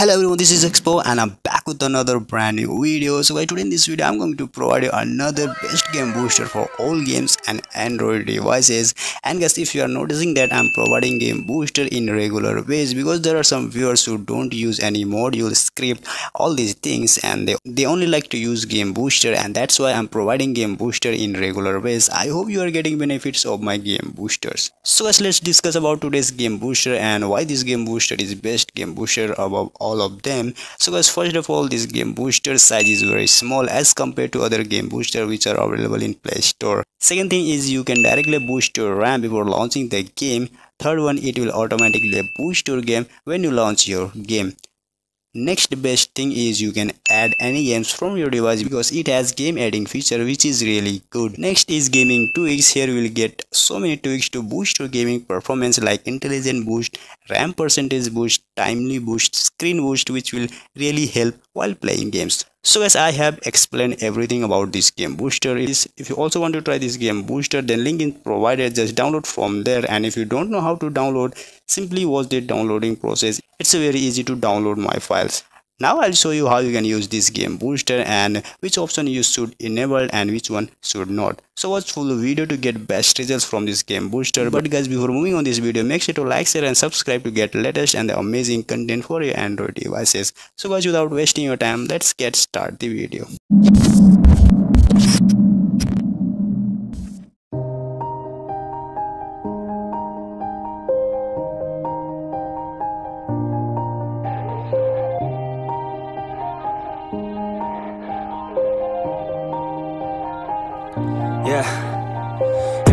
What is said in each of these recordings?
Hello everyone, this is Zexpo and I'm back with another brand new video. So today in this video, I'm going to provide you another best game booster for all games and Android devices. And guys, if you are noticing that I'm providing game booster in regular ways because there are some viewers who don't use any module, script, all these things and they, they only like to use game booster and that's why I'm providing game booster in regular ways. I hope you are getting benefits of my game boosters. So guys, let's discuss about today's game booster and why this game booster is best game booster above all of them so guys first of all this game booster size is very small as compared to other game booster which are available in play store second thing is you can directly boost your ram before launching the game third one it will automatically boost your game when you launch your game Next best thing is you can add any games from your device because it has game adding feature which is really good. Next is gaming tweaks. Here you will get so many tweaks to boost your gaming performance like intelligent boost, RAM percentage boost, timely boost, screen boost which will really help while playing games. So as I have explained everything about this game booster. Is if you also want to try this game booster then link is provided. Just download from there. And if you don't know how to download simply watch the downloading process. It's very easy to download my files now i'll show you how you can use this game booster and which option you should enable and which one should not. So watch full video to get best results from this game booster. But guys before moving on this video make sure to like share and subscribe to get latest and the amazing content for your android devices. So guys without wasting your time let's get start the video Yeah.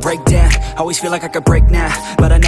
break down, always feel like I could break now But I never